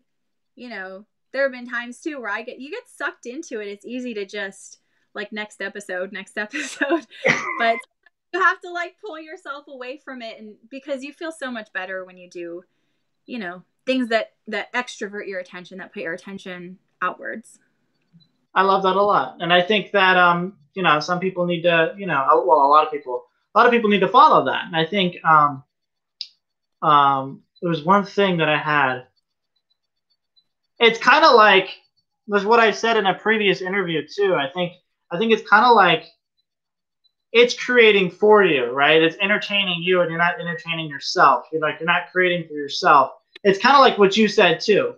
Speaker 2: you know, there have been times too where I get you get sucked into it. It's easy to just like next episode, next [LAUGHS] episode, but you have to like pull yourself away from it and because you feel so much better when you do, you know, things that that extrovert your attention, that put your attention outwards.
Speaker 1: I love that a lot, and I think that um, you know, some people need to, you know, well, a lot of people a lot of people need to follow that. And I think um, um, there was one thing that I had. It's kind of like was what I said in a previous interview too. I think I think it's kind of like it's creating for you, right? It's entertaining you, and you're not entertaining yourself. You're like you're not creating for yourself. It's kind of like what you said too,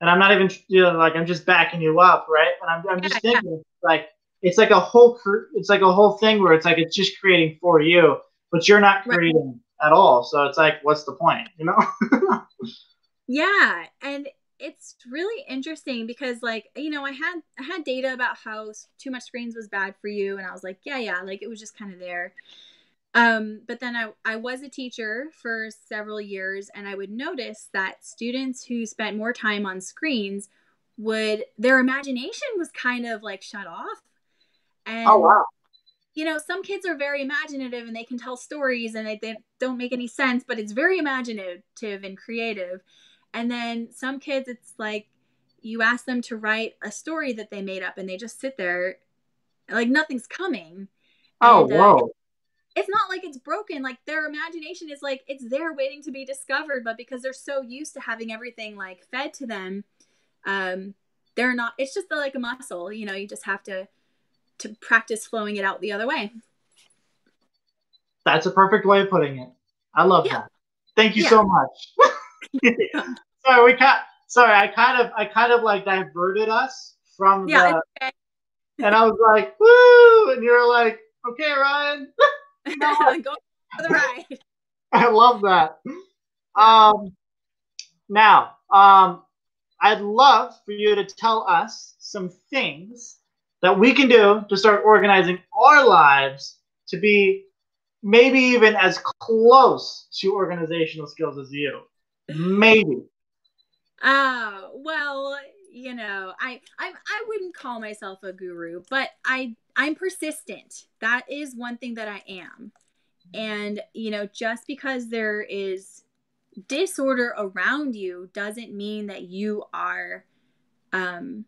Speaker 1: and I'm not even you know like I'm just backing you up, right? And I'm, I'm just thinking like it's like a whole it's like a whole thing where it's like it's just creating for you, but you're not creating right. at all. So it's like, what's the point, you know? [LAUGHS]
Speaker 2: yeah, and it's really interesting because like you know i had i had data about how too much screens was bad for you and i was like yeah yeah like it was just kind of there. Um but then i i was a teacher for several years and i would notice that students who spent more time on screens would their imagination was kind of like shut off. And
Speaker 1: oh wow.
Speaker 2: you know some kids are very imaginative and they can tell stories and they, they don't make any sense but it's very imaginative and creative and then some kids, it's like you ask them to write a story that they made up and they just sit there like nothing's coming.
Speaker 1: Oh, and, uh, whoa.
Speaker 2: It's not like it's broken. Like their imagination is like it's there waiting to be discovered, but because they're so used to having everything like fed to them, um, they're not. It's just like a muscle, you know. You just have to to practice flowing it out the other way.
Speaker 1: That's a perfect way of putting it. I love yeah. that. Thank you yeah. so much. [LAUGHS] [LAUGHS] sorry, we kind. Sorry, I kind of, I kind of like diverted us from yeah, the. Okay. And I was like, "Woo!" And you're like, "Okay, Ryan." [LAUGHS]
Speaker 2: Go for the ride. [LAUGHS]
Speaker 1: I love that. Um, now, um, I'd love for you to tell us some things that we can do to start organizing our lives to be maybe even as close to organizational skills as you. Maybe.
Speaker 2: Oh, well, you know, I, I I wouldn't call myself a guru, but I I'm persistent. That is one thing that I am. And, you know, just because there is disorder around you doesn't mean that you are um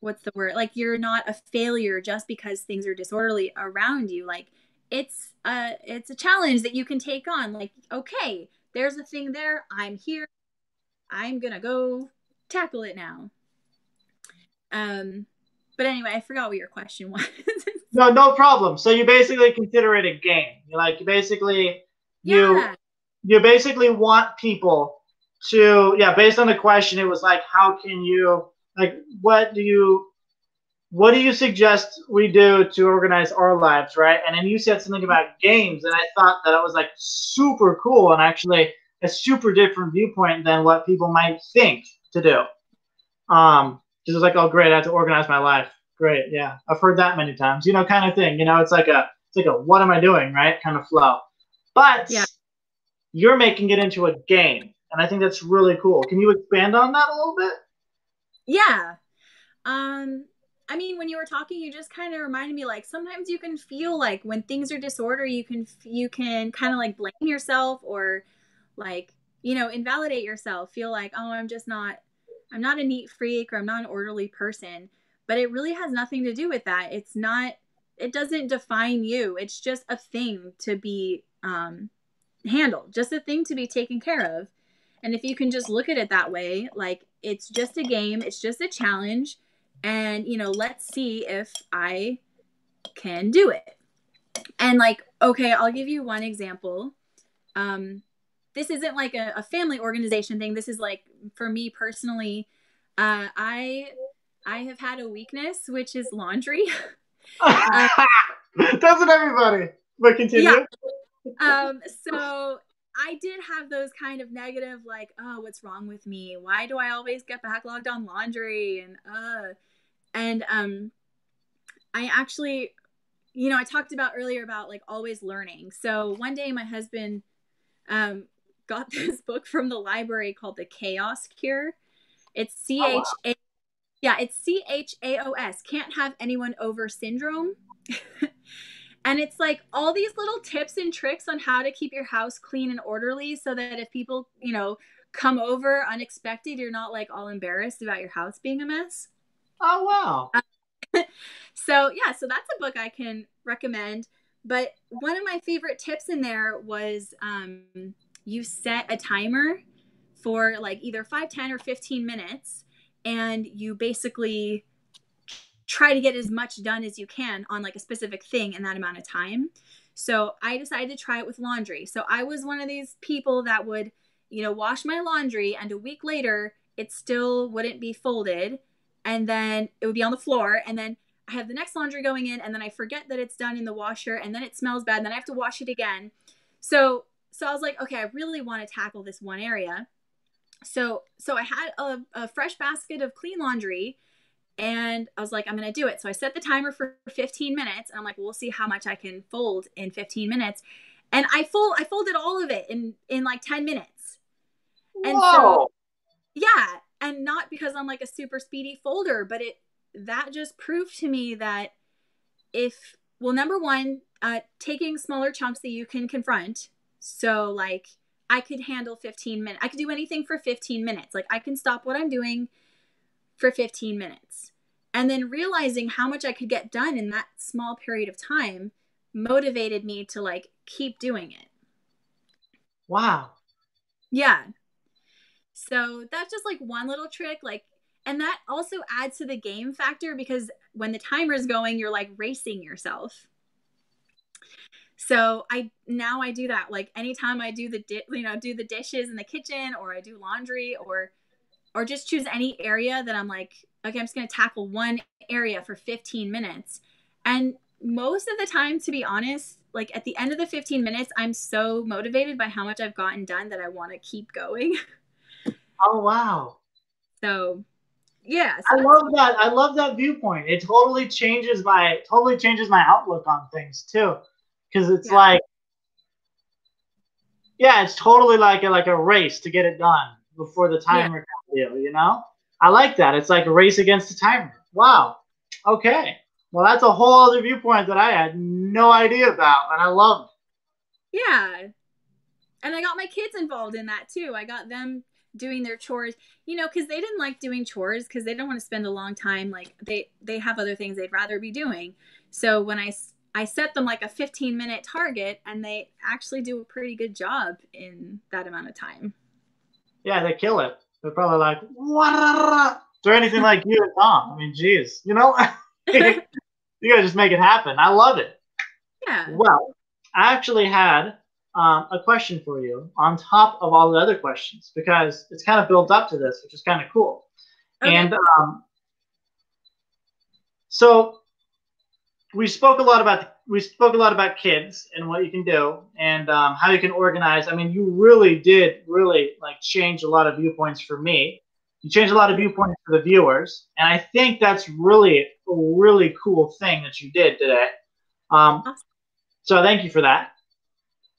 Speaker 2: what's the word? Like you're not a failure just because things are disorderly around you. Like it's a it's a challenge that you can take on. Like, okay, there's a thing there. I'm here. I'm gonna go tackle it now. Um, but anyway, I forgot what your question [LAUGHS] was.
Speaker 1: no, no problem. So you basically consider it a game. You like you basically you yeah. you basically want people to yeah. Based on the question, it was like, how can you like what do you what do you suggest we do to organize our lives, right? And then you said something about games, and I thought that it was like super cool and actually a super different viewpoint than what people might think to do. Um, just was like, oh, great, I have to organize my life. Great, yeah, I've heard that many times, you know, kind of thing. You know, it's like a, it's like a, what am I doing, right? Kind of flow. But yeah. you're making it into a game, and I think that's really cool. Can you expand on that a little bit?
Speaker 2: Yeah. Um, I mean, when you were talking, you just kind of reminded me like sometimes you can feel like when things are disorder, you can you can kind of like blame yourself or like you know invalidate yourself. Feel like oh, I'm just not I'm not a neat freak or I'm not an orderly person. But it really has nothing to do with that. It's not. It doesn't define you. It's just a thing to be um, handled, just a thing to be taken care of. And if you can just look at it that way, like it's just a game, it's just a challenge and you know let's see if i can do it and like okay i'll give you one example um this isn't like a, a family organization thing this is like for me personally uh i i have had a weakness which is laundry [LAUGHS] [LAUGHS]
Speaker 1: uh, doesn't everybody but continue yeah.
Speaker 2: um so I did have those kind of negative, like, oh, what's wrong with me? Why do I always get backlogged on laundry? And uh, and um i actually you know i talked about earlier about like always learning. So one day my husband um got [LAUGHS] this book from the library called the chaos cure. It's c-h-a oh, yeah it's c-h-a-o-s can't have anyone over syndrome. [LAUGHS] And it's like all these little tips and tricks on how to keep your house clean and orderly so that if people you know come over unexpected you're not like all embarrassed about your house being a mess
Speaker 1: Oh wow. [LAUGHS]
Speaker 2: so yeah, so that's a book I can recommend. But one of my favorite tips in there was um, you set a timer for like either 5, 10, or 15 minutes, and you basically try to get as much done as you can on like a specific thing in that amount of time. So I decided to try it with laundry. So I was one of these people that would, you know, wash my laundry and a week later it still wouldn't be folded and then it would be on the floor and then I have the next laundry going in and then I forget that it's done in the washer and then it smells bad and then I have to wash it again. So so I was like, okay, I really want to tackle this one area. So so I had a, a fresh basket of clean laundry and I was like, I'm gonna do it. So I set the timer for 15 minutes and I'm like, we'll see how much I can fold in 15 minutes. And I fold I folded all of it in in like 10 minutes. And Whoa. so yeah, and not because I'm like a super speedy folder, but it that just proved to me that if well number one uh, taking smaller chunks that you can confront. So like i could handle 15 minutes i could do anything for 15 minutes. Like i can stop what i'm doing for 15 minutes. And then realizing how much i could get done in that small period of time motivated me to like keep doing it.
Speaker 1: Wow.
Speaker 2: Yeah so that's just like one little trick like and that also adds to the game factor because when the timer's going, you're like racing yourself. So I now I do that like anytime I do the di- you know do the dishes in the kitchen or I do laundry or or just choose any area that I'm like okay I'm just going to tackle one area for 15 minutes. And most of the time to be honest, like at the end of the 15 minutes I'm so motivated by how much I've gotten done that I want to keep going. [LAUGHS]
Speaker 1: Oh wow.
Speaker 2: So yeah
Speaker 1: so i love that. I love that viewpoint. It totally changes my totally changes my outlook on things too because it's yeah. like yeah it's totally like a like a race to get it done before the timer yeah. deal you know? I like that. It's like a race against the timer. Wow. Okay. Well that's a whole other viewpoint that i had no idea about and i love
Speaker 2: yeah. And i got my kids involved in that too. I got them doing their chores you know because they didn't like doing chores because they don't want to spend a long time like they they have other things they'd rather be doing. So when i i set them like a 15 minute target and they actually do a pretty good job in that amount of time.
Speaker 1: Yeah they kill it. They're probably like they're anything like you and tom i mean geez you know you gotta just make it happen i love it
Speaker 2: yeah
Speaker 1: well i actually had um, a question for you on top of all the other questions because it's kind of built up to this, which is kind of cool. Okay. And um, so we spoke a lot about we spoke a lot about kids and what you can do and um, how you can organize. I mean, you really did really like change a lot of viewpoints for me. You changed a lot of viewpoints for the viewers, and I think that's really a really cool thing that you did today. Um, awesome. So thank you for that.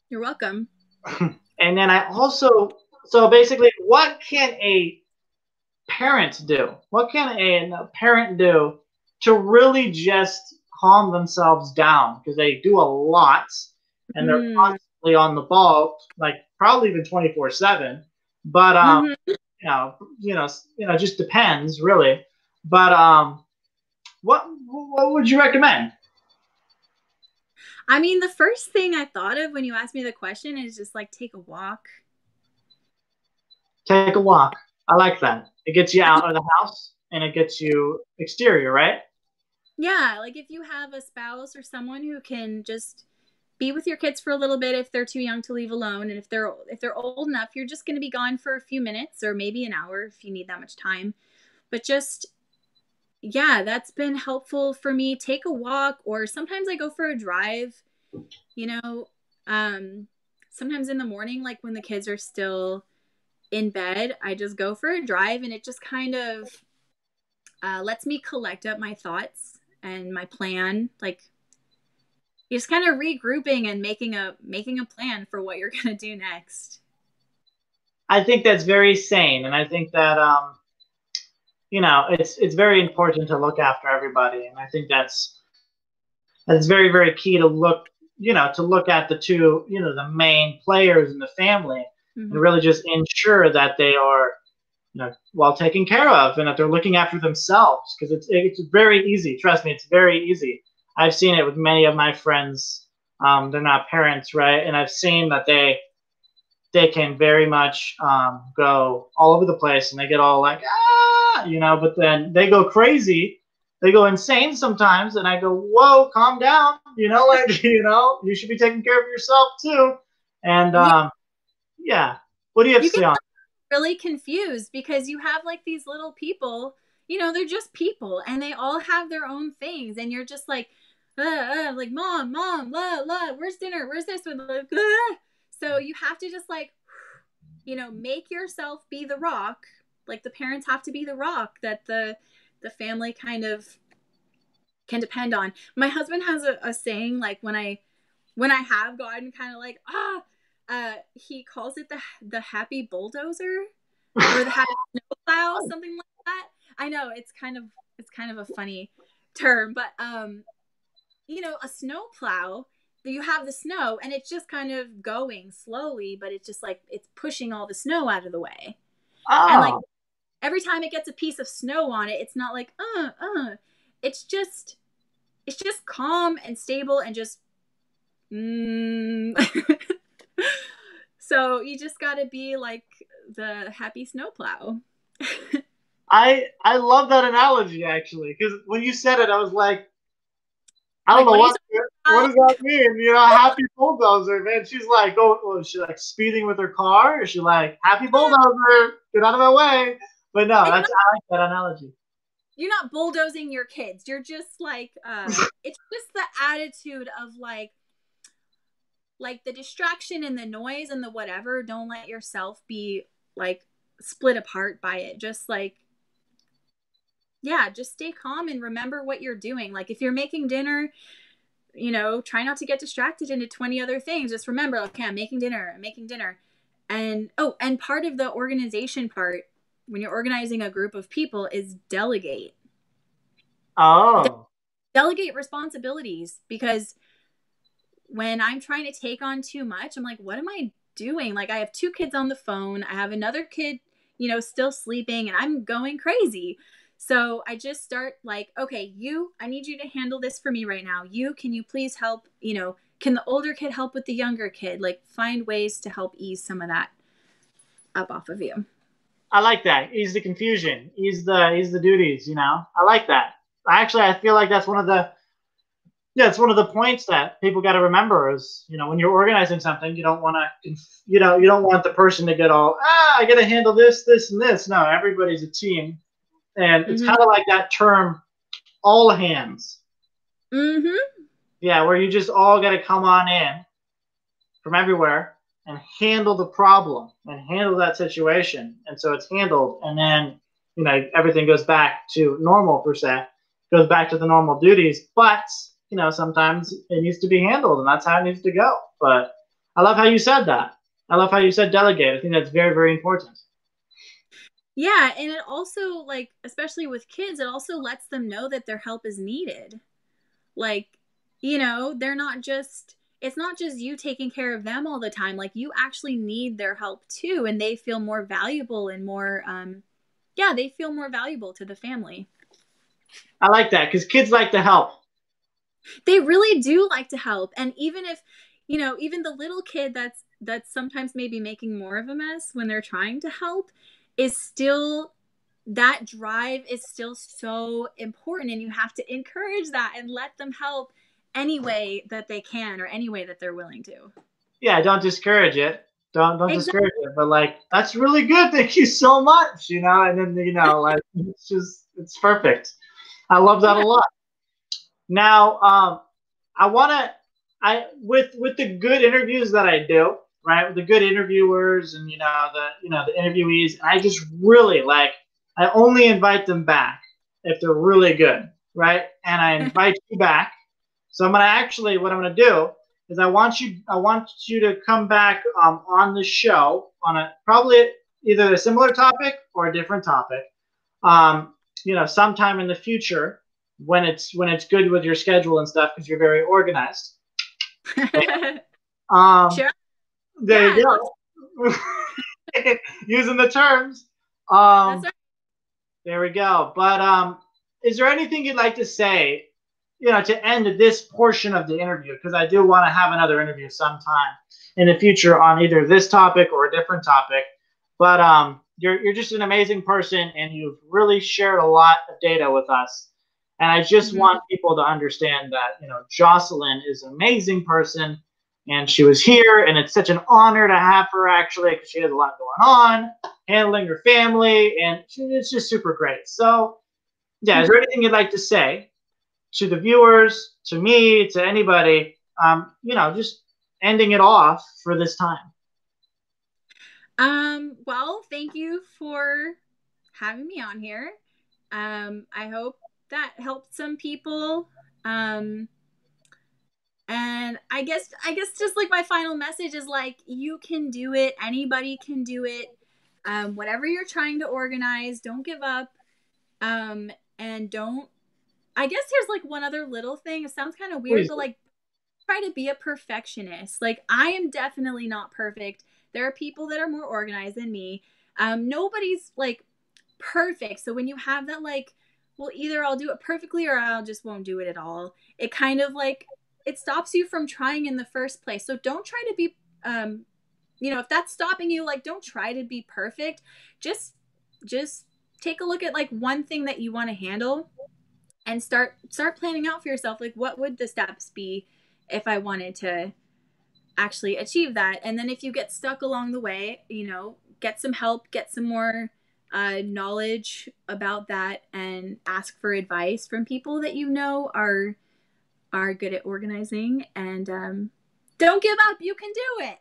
Speaker 2: You're welcome. [LAUGHS]
Speaker 1: and then I also, so basically, what can a parent do? What can a, parent do to really just calm themselves down? Because they do a lot and they're mm. constantly on the ball, like probably even 24 7. But, um, mm-hmm. you know, you know, you know, just depends really. But, um, what, what would you recommend?
Speaker 2: I mean, the first thing I thought of when you asked me the question is just like take a walk.
Speaker 1: Take a walk. I like that. It gets you out of the house and it gets you exterior, right?
Speaker 2: Yeah, like if you have a spouse or someone who can just be with your kids for a little bit if they're too young to leave alone and if they're if they're old enough, you're just going to be gone for a few minutes or maybe an hour if you need that much time. But just yeah, that's been helpful for me. Take a walk, or sometimes I go for a drive. You know, um, sometimes in the morning, like when the kids are still in bed, I just go for a drive, and it just kind of uh, lets me collect up my thoughts and my plan. Like, you're just kind of regrouping and making a making a plan for what you're [LAUGHS] gonna do next.
Speaker 1: I think that's very sane, and I think that um, you know, it's it's very important to look after everybody, and I think that's that's very very key to look, you know, to look at the two, you know, the main players in the family, mm-hmm. and really just ensure that they are, you know, well taken care of, and that they're looking after themselves, because it's it's very easy. Trust me, it's very easy. I've seen it with many of my friends. Um, they're not parents, right? And I've seen that they they can very much um, go all over the place, and they get all like ah you know, but then they go crazy they go insane sometimes, and I go, "Whoa, calm down," you know, [LAUGHS] like you know, you should be taking care of yourself too. And um, yeah, what do you have you to say on?
Speaker 2: Really confused because you have like these little people, you know, they're just people, and they all have their own things, and you're just like, uh, uh, like mom, mom, la, la, where's dinner? Where's this? one like, uh. So you have to just like, you know, make yourself be the rock. Like the parents have to be the rock that the the family kind of can depend on. My husband has a, a saying like when I when I have gotten kind of like ah uh he calls it the the happy bulldozer or the happy [LAUGHS] snowplow something like that. I know it's kind of it's kind of a funny term, but um you know, a snowplow you have the snow and it's just kind of going slowly, but it's just like it's pushing all the snow out of the way. Oh. And like every time it gets a piece of snow on it, it's not like, uh, uh. It's just, it's just calm and stable and just, mm. [LAUGHS] so you just got to be like the happy snowplow. [LAUGHS]
Speaker 1: I I love that analogy actually because when you said it, I was like, I don't like, know what, what, does that mean? You know, happy bulldozer, man. She's like, oh, oh, is she like speeding with her car? Is she like, happy bulldozer, get out of my way? But no, that's I like that analogy.
Speaker 2: You're not bulldozing your kids. You're just like uh [LAUGHS] it's just the attitude of like like the distraction and the noise and the whatever, don't let yourself be like split apart by it. Just like yeah, just stay calm and remember what you're doing. Like if you're making dinner, you know, try not to get distracted into 20 other things. Just remember, okay, I'm making dinner, I'm making dinner. And oh, and part of the organization part when you're organizing a group of people is delegate.
Speaker 1: Oh. De-
Speaker 2: delegate responsibilities because when I'm trying to take on too much, I'm like, what am I doing? Like, I have two kids on the phone, I have another kid, you know, still sleeping, and I'm going crazy. So I just start like, okay, you, I need you to handle this for me right now. You, can you please help? You know, can the older kid help with the younger kid? Like, find ways to help ease some of that up off of you.
Speaker 1: I like that. Ease the confusion. Ease the ease the duties. You know, I like that. Actually, I feel like that's one of the yeah, it's one of the points that people got to remember is you know when you're organizing something, you don't want to you know you don't want the person to get all ah I got to handle this this and this. No, everybody's a team, and it's mm-hmm. kind of like that term, all hands.
Speaker 2: Mm-hmm.
Speaker 1: Yeah, where you just all got to come on in from everywhere and handle the problem and handle that situation. And so it's handled, and then you know everything goes back to normal per se, goes back to the normal duties. But you know sometimes it needs to be handled, and that's how it needs to go. But I love how you said that. I love how you said delegate. I think that's very very important.
Speaker 2: Yeah, and it also like especially with kids, it also lets them know that their help is needed. Like, you know, they're not just it's not just you taking care of them all the time like you actually need their help too and they feel more valuable and more um yeah they feel more valuable to the family
Speaker 1: i like that because kids like to help
Speaker 2: they really do like to help and even if you know even the little kid that's that's sometimes maybe making more of a mess when they're trying to help is still that drive is still so important and you have to encourage that and let them help any way that they can or any way that they're willing to.
Speaker 1: Yeah, don't discourage it. Don't don't exactly. discourage it. But like that's really good. [LAUGHS] Thank you so much. You know, and then you know, like it's just it's perfect. I love that yeah. a lot. Now, um, I wanna I with with the good interviews that I do, right? With the good interviewers and you know the you know the interviewees, I just really like I only invite them back if they're really good, right? And I [LAUGHS] invite you back so I'm gonna actually, what I'm gonna do is I want you, I want you to come back um, on the show on a probably either a similar topic or a different topic. Um, you know, sometime in the future when it's when it's good with your schedule and stuff because you're very organized. [LAUGHS] um, sure. There yeah, you go. [LAUGHS] Using the terms. Um, right. There we go. But um, is there anything you'd like to say you know, to end this portion of the interview, because I do want to have another interview sometime in the future on either this topic or a different topic. But um, you're, you're just an amazing person, and you've really shared a lot of data with us. And I just
Speaker 2: Mhm.
Speaker 1: want people to understand that, you know, Jocelyn is an amazing person and she was here and it's such an honor to have her actually because she has a lot going on, handling her family, and she, it's just super great. So, yeah, is there anything you'd like to say to the viewers, to me, to anybody? Um, you know, just ending it off for this time.
Speaker 2: Um, well, thank you for having me on here. Um, I hope that helped some people. Um, and I guess I guess just like my final message is like you can do it. Anybody can do it. Um, whatever you're trying to organize, don't give up. Um, and don't. I guess here's like one other little thing. It sounds kind of weird,
Speaker 1: Please.
Speaker 2: but like try to be a perfectionist. Like I am definitely not perfect. There are people that are more organized than me. Um, nobody's like perfect. So when you have that, like, well, either I'll do it perfectly or I'll just won't do it at all. It kind of like it stops you from trying in the first place. So don't try to be, um, you know, if that's stopping you, like, don't try to be perfect. Just, just take a look at like one thing that you want to handle and start start planning out for yourself like what would the steps be if i wanted to actually achieve that and then if you get stuck along the way you know get some help get some more uh, knowledge about that and ask for advice from people that you know are are good at organizing and um, don't give up you can do it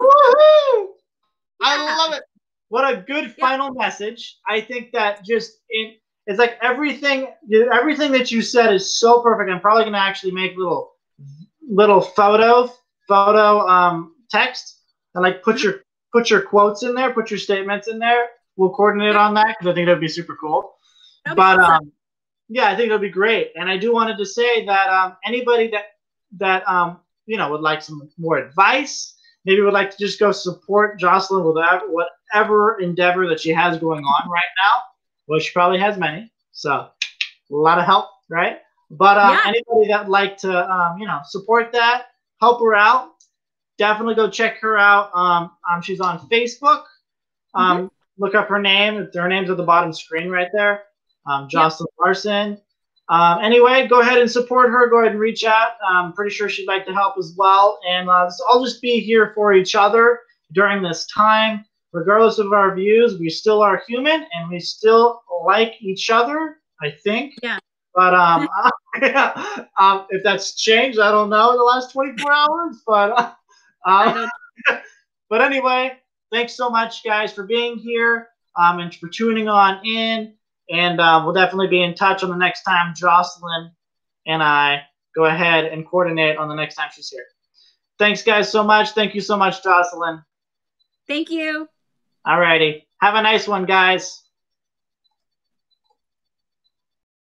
Speaker 1: Woohoo! I
Speaker 2: Yeah.
Speaker 1: love it. What a good
Speaker 2: Yeah.
Speaker 1: final message. I think that just in it's like everything everything that you said is so perfect. I'm probably gonna actually make little little photo photo um text and like put your put your quotes in there, put your statements in there. We'll coordinate on that because I think that'd be super cool.
Speaker 2: That'd be
Speaker 1: but
Speaker 2: awesome.
Speaker 1: um, yeah, I think it'll be great. And I do wanted to say that um, anybody that that um, you know would like some more advice, maybe would like to just go support Jocelyn with whatever, whatever endeavor that she has going on right now. Well, she probably has many, so a lot of help, right? But um,
Speaker 2: Yeah.
Speaker 1: anybody that would like to um, you know support that, help her out, definitely go check her out. Um, um, she's on Facebook. Um, Look up her name. Her name's at the bottom screen right there. Um, Jocelyn Larsson. Um, anyway, go ahead and support her. Go ahead and reach out. I'm pretty sure she'd like to help as well. And uh, so I'll just be here for each other during this time. Regardless of our views, we still are human and we still like each other, I think.
Speaker 2: Yeah.
Speaker 1: But um, [LAUGHS] um, if that's changed, I don't know in the last 24 hours. But uh, [LAUGHS] [LAUGHS] but anyway, thanks so much, guys, for being here um, and for tuning on in. And uh, we'll definitely be in touch on the next time Jocelyn and I go ahead and coordinate on the next time she's here. Thanks, guys, so much. Thank you so much, Jocelyn.
Speaker 2: thank you
Speaker 1: All righty. Have a nice one, guys.